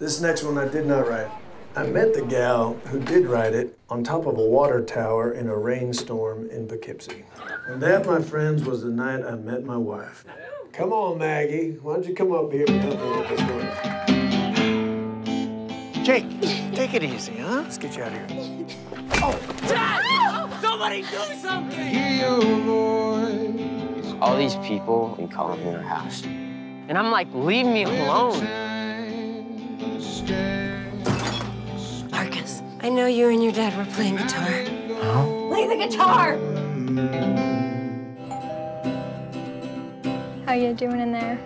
This next one I did not write. I met the gal who did write it on top of a water tower in a rainstorm in Poughkeepsie. And that, my friends, was the night I met my wife. Come on, Maggie. Why don't you come up here and help me with this one? Jake, take it easy, huh? Let's get you out of here. Oh! Dad! Somebody do something! All these people been calling in our house. And I'm like, leave me alone. Marcus, I know you and your dad were playing guitar. Play the guitar! How you doing in there?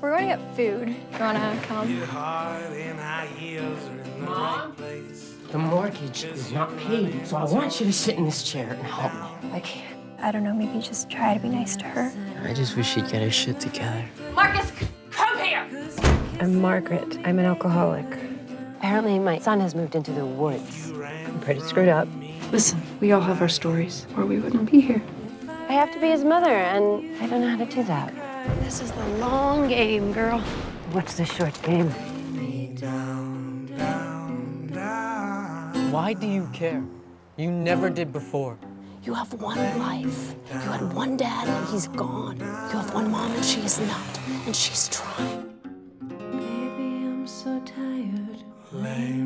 We're going to get food. You wanna come? The mortgage is not paid, so I want you to sit in this chair and help me. I can't. I don't know, maybe just try to be nice to her. I just wish she'd get her shit together. Marcus, come here! I'm Margaret. I'm an alcoholic. Apparently, my son has moved into the woods. I'm pretty screwed up. Listen, we all have our stories, or we wouldn't be here. I have to be his mother, and I don't know how to do that. This is the long game, girl. What's the short game? Why do you care? You never did before. You have one life. You had one dad, and he's gone. You have one mom, and she is not. And she's trying. same.